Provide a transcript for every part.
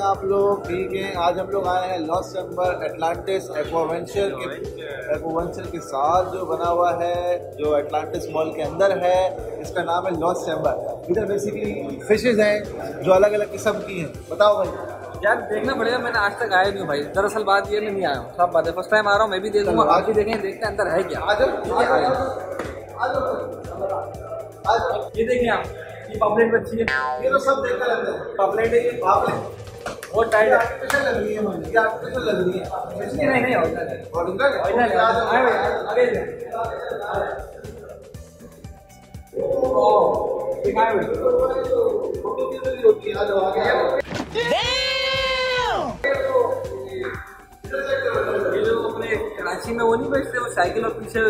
आप लोग ठीक हैं। आज हम लोग आए हैं लॉस चैम्बर एटलांटिस एक्वावेंचर के एक्वावेंचर के साथ जो बना हुआ है जो एटलांटिस मॉल के अंदर है। इसका नाम है लॉस चैम्बर इधर बेसिकली फिशेज हैं जो अलग अलग किस्म की हैं। बताओ भाई। यार देखना पड़ेगा मैंने आज तक आया नहीं भाई। दरअसल बात ये मैं नहीं आया हूँ। सब बात है। फ़र्स्ट टाइम आ रहा हूँ मैं भी देखूँगा आप भी देखें देखते हैं अंदर है क्या। आ जाओ। आ जाओ। आ जाओ। आ जाओ। ये देखें आप ये पॉपलेट अच्छी है। ये तो सब देखते रहते हैं पॉपलेट है ये। पापलेट बहुत टाइट है। लग रही है मुझे। ये आर्टिफिशियल लग रही है। नहीं नहीं नहीं है। ओरिजिनल है। होती है? अपने कराची में वो नहीं बेचते वो साइकिल और पीछे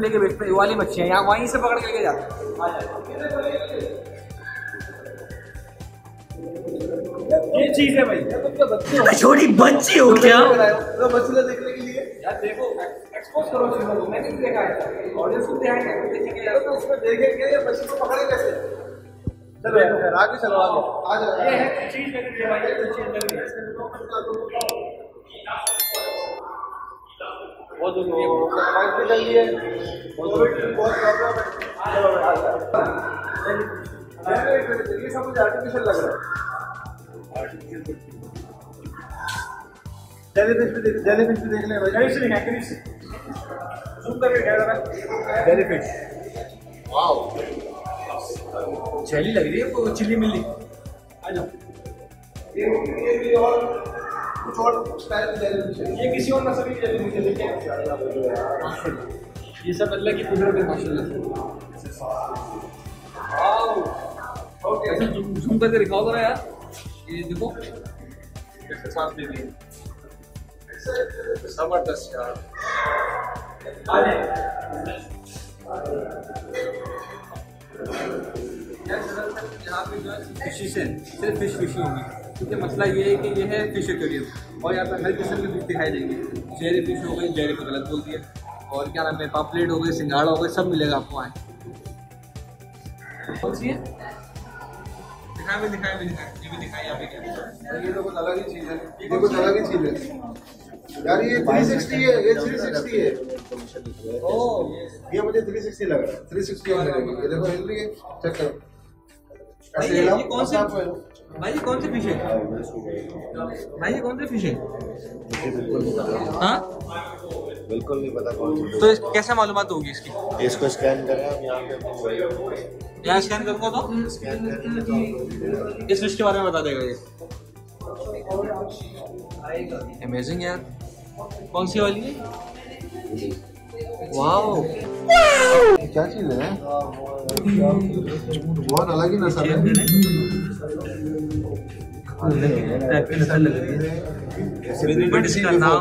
लेके बेचते हैं। वाली मच्छियाँ यहाँ वहीं से पकड़ के लेके जाते हैं। ये चीज़ है भाई। ये तो क्या बच्चे हो? छोटी बच्ची हो क्या? तो बच्चे देखने के लिए? यार देखो एक्सपोज करो चीज़ों को मैंने भी देखा है। ऑडियंस को देखेंगे यार। तो उसमें देखेंगे ये बच्चे को पकड़े कैसे? चलो यार आगे चलो आगे। आ जाओ ये है चीज़ लग रही है भाई ये चीज़ लग रही है की बहुत प्रॉब्लम है। ये सब मुझे आर्टिफिशियल लग रहा है। जेलीफिश भी देख जेलीफिश भी देख ले भाई। से है से जूम करके कह रहा है जेलीफिश वाओ चैली लग रही है वो चिल्ली मिल्ली आ जाओ। ये ये भी और कुछ और स्टाइल की जेलीफिश ये किसी और नस्ल की जल्दी मुझे लेके ये सब अल्लाह की कुदरत है माशाल्लाह। वाओ ओके ऐसे जूम जूम करके दिखाओ जरा यार। ये देखो। ज़बरदस्त यार। सिर्फ़ फ़िश फिशी होगी। क्योंकि मसला ये है कि ये है फ़िश एक्वेरियम और यहाँ पर हर किस्म की फ़िश दिखाई देंगे। जेरी फ़िश हो गई, जेरी फ़िश गलत बोल दिया। और क्या नाम है, पापलेट हो गई, सिंगाड़ा हो गई, सब मिलेगा आपको आए कौन सी है? दिखाए भी दिखाए भी दिखाए ये भी दिखाई यहाँ पे ये तो कुछ अलग ही चीज़ है। ये कुछ अलग ही चीज़ है। यार ये 360 है ये 360 है। ओ ये मुझे 360 लग रहा है। 360 होने लगी ये देखो हिल रही है चेक करो। भाई ऐसे ये, हिलाओ, कौन से भाई ये कौन से फ़िश है? भाई ये कौन से फ़िश है? हाँ। बिल्कुल नहीं पता कौन सी तो कैसे मालूमात होगी इसकी? इसको स्कैन करें हम यहाँ पे यहाँ स्कैन करूँगा तो? स्कैन करेंगे इस फ़िश के बारे में बता देगा ये। अमेजिंग यार। कौन सी वाली? है। वाओ क्या चीज़ है? बहुत अलग ही नस्ल है। बट इसका नाम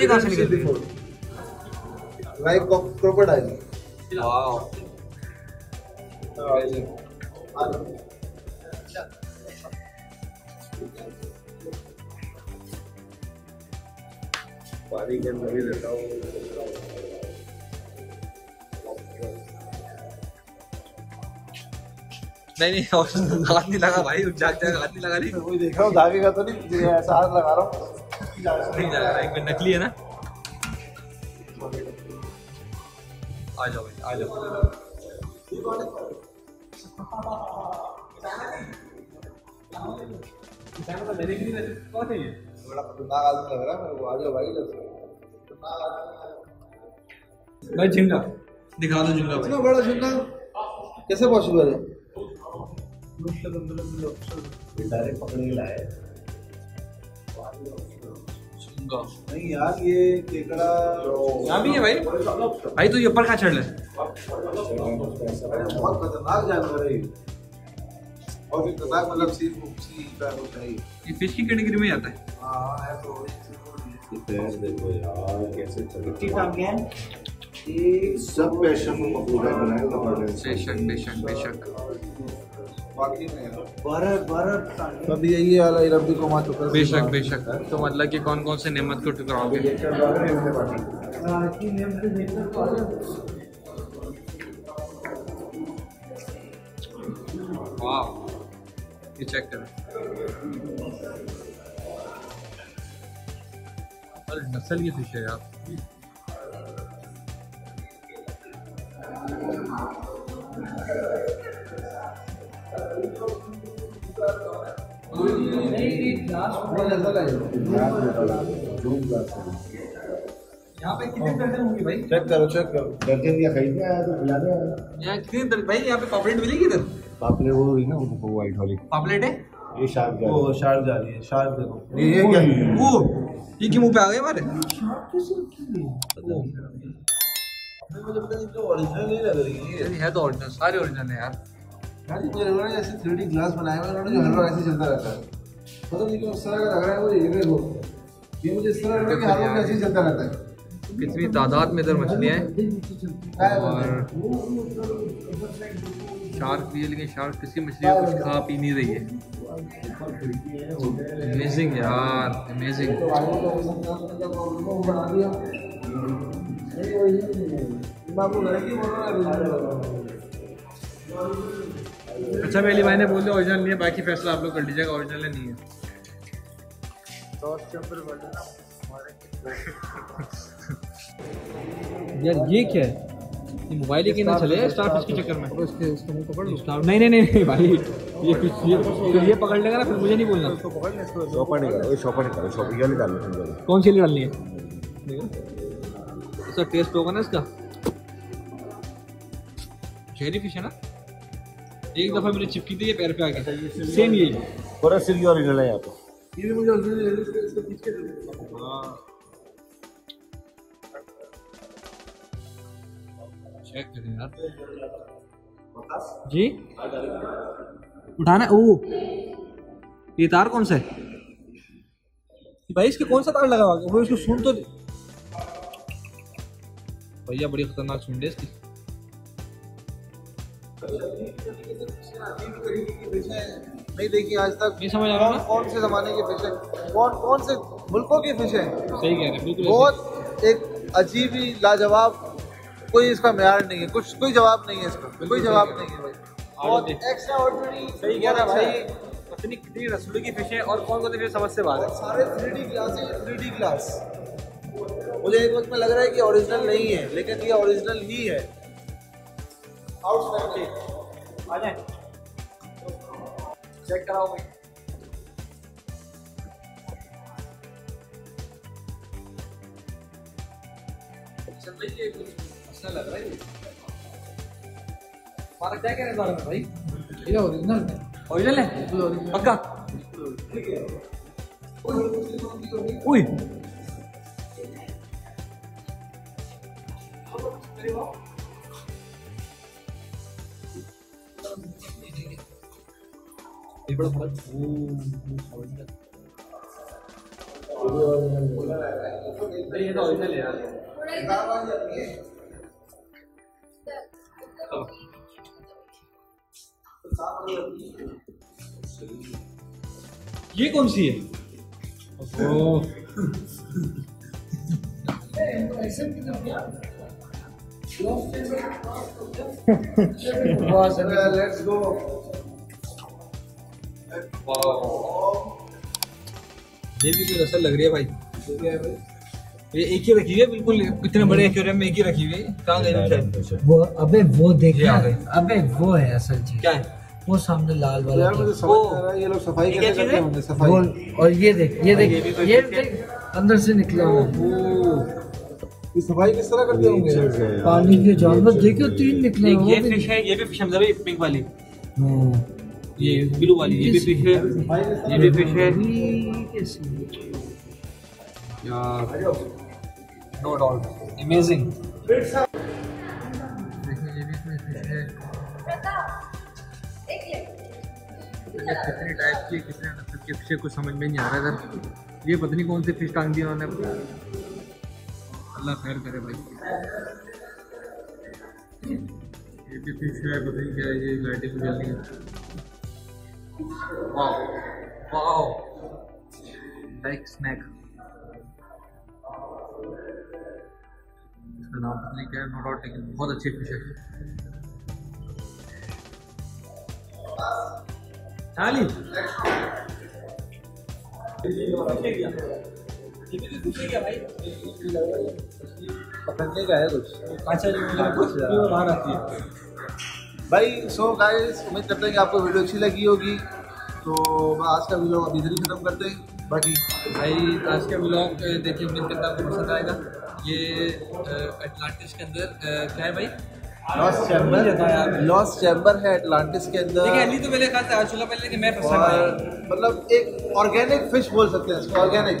ये कहाँ से निकल लाइक क्रोकोडाइल वाओ पानी के अंदर ही रहता हूँ। नहीं नहीं और हाथ नहीं लगा भाई जाग जाग हाथ नहीं लगा नहीं वही देख रहा हूँ धागेगा तो नहीं ऐसा हाथ लगा रहा हूँ। नहीं जा रहा एक मिनट नकली है ना? आ जाओ भाई आ जाओ। कौन है ये बड़ा खतरनाक आदमी लग रहा है मेरे आ जाओ भाई झिंगा। दिखा दो झिंगा इतना बड़ा झुंडा कैसे पॉसिबल है? डायरेक्ट पकड़ के लाए झिंगा नहीं यार ये केकड़ा यहाँ भी है भाई? भाई तो ये ऊपर कहाँ चढ़ ले? बहुत खतरनाक जानवर है ये। और भी खतरनाक मतलब सी सी का होता है ये। फ़िश की कैटेगरी में आता है। हाँ है तो पैर देखो यार कैसे चलती ये सब पैशन में पकड़ा बनाए बेशक बेशक बेशक। बेशक बेशक। तो मतलब कि कौन कौन से नेमत को टुकराओगे? ये चेक करें। नस्ल की फ़िश है यार। यहाँ पे कितने दर्जन होंगे भाई? चेक करो चेक करो। दर्जन खरीदने आया तो खिलाने आया यहाँ कितने भाई यहाँ पे पापलेट मिलेगी इधर? पापलेट वो रही ना वो वाइट वाली। पापलेट है? ये शार्क वो शार्क जा रही है शार्क देखो। ये ये क्या? वो ये के मुँह पे आ गए हमारे? मुझे पता नहीं तो ओरिजिनल नहीं लग रही है। ये। ये है तो ओरिजिनल सारे ओरिजिनल है यार। है जैसे थ्री डी ग्लास बनाए हुए हैं उन्होंने जो हर बार ऐसे चलता रहता है। पता नहीं क्यों इस तरह का लग रहा है मुझे ये देखो। ये मुझे इस तरह लग रहा है कि हर बार ऐसे ही चलता रहता है। कितनी तादाद में इधर मछलियाँ हैं? और शार्क भी है लेकिन शार्क किसी मछली को कुछ खा पी नहीं रही है। अमेजिंग यार अमेजिंग तो अच्छा पहली भाई ने बोल दिया ओरिजिनल नहीं है बाकी फैसला आप लोग कर लीजिएगा ओरिजिनल नहीं है। यार ये क्या है? ये मोबाइल ही ना चले? स्टार फ़िश के चक्कर में? इसके इसके मुँह पकड़ लो। स्टार नहीं नहीं नहीं भाई ये फ़िश ये फिर ये पकड़ लेगा ना फिर मुझे नहीं बोलना। इसको पकड़ ले इसको शॉपर निकालो शॉपर निकालो शॉपर ये निकालो निकालो कौन सी डालनी है? इसका टेस्ट होगा ना इसका। शेरी फ़िश है ना? एक दफ़ा मैंने चिपकी थी ये पैर पे आ गया। सेम ये पूरा सिर्फ़ ओरिजिनल है यहाँ पे ये मुझे इसको इसको खींच के दे चेक करें यार। जी? उठाना है? ओ ये तार कौन सा है? भाई इसके कौन सा तार लगा हुआ है? वो इसको सुन तो भैया बड़ी खतरनाक सुन है इसकी। नहीं देखी आज तक नहीं समझ आ रहा ना? कौन से जमाने की फ़िश है? कौन कौन से मुल्कों की फ़िश है? सही कह रहे हैं बहुत एक अजीब ही लाजवाब कोई इसका मैार नहीं है। कुछ कोई जवाब नहीं है इसका। कोई जवाब नहीं है भाई। बहुत एक्स्ट्रा ऑर्डिनरी सही कह रहा है भाई। पता कितनी रसोई की फ़िश है और कौन कौन सी फ़िश समझ से बाहर है? सारे थ्री डी ग्लास है थ्री डी ग्लास मुझे एक वक्त में लग रहा है कि ओरिजिनल नहीं है लेकिन ये ओरिजिनल ही है। आउटस्टैंडिंग आ जाए चेक कराओ भाई। चल भाई ये कुछ अच्छा लग रहा है। हमारा क्या कह रहे हैं भाई? ये ओरिजिनल है। ओरिजिनल है? पक्का? उई ये बड़ा फ़र्क ओ ये तो ओरिजिनल है यार ये कौन सी है? ओह। लेट्स गो ये भी कोई रसल लग रही है भाई। ये एक ही रखी हुई है बिल्कुल इतने बड़े एक्वेरियम में एक ही रखी हुई है। कहाँ गई वो वो अबे वो देख ये आ अबे वो है असल चीज़। क्या है? वो सामने लाल वाला यार मुझे समझ नहीं आ रहा ये लोग सफ़ाई चीज़ करते है? सफ़ाई? और ये देख ये देख ये ये देख अंदर से निकला हुआ ये सफ़ाई किस तरह करते होंगे? पानी के जानवर देखो तीन निकले ये भी- फ़िश है ये भी फ़िश हमजा पिंक वाली। हाँ। ये ब्लू वाली ये भी फ़िश है। ये भी फ़िश है। अमेजिंग कितनी टाइप की, कितने फ़िश कुछ समझ में नहीं आ रहा इधर। ये पता नहीं कौन सी फ़िश टांग दी उन्होंने। अल्लाह खैर करे भाई। ये भी फ़िश है, पता नहीं क्या ये लाइटिंग जल रही है। वाओ वाओ लाइक स्नैक इसका नाम पता नहीं क्या है नो डाउट लेकिन बहुत अच्छी फ़िश है। थाली पकड़ने का है कुछ? अच्छा बाहर आती है। भाई सो गाइस उम्मीद करते हैं कि आपको वीडियो अच्छी लगी होगी। तो आज का वीडियो अभी इधर ही खत्म करते हैं। बाकी भाई आज का ब्लॉग देखिए उम्मीद करता हूँ आपको पसंद आएगा। ये अटलांटिस के अंदर क्या है भाई? लॉस चैम्बर लॉस चैम्बर है अटलांटिस के देखिए अंदर तो से आज चला पहले कि मैं मतलब एक ऑर्गेनिक फ़िश बोल सकते हैं इसको ऑर्गेनिक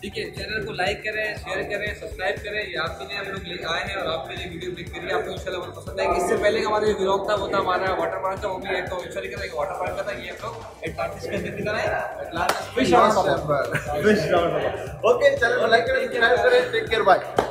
ठीक है चैनल को लाइक करें शेयर करें सब्सक्राइब करें। ये आपके लिए हम लोग ले आए हैं और आपके लिए वीडियो क्लिक करिए। आपको इंशाल्लाह बहुत पसंद आएगी। इससे पहले का हमारा जो ब्लॉग था, वो था हमारा वाटर पार्क था वो भी एक तो वाटर पार्क का था। ये हम लोग एटलांटिस के अंदर किधर है ओके चैनल को लाइक करें सब्सक्राइब करें। Take care bye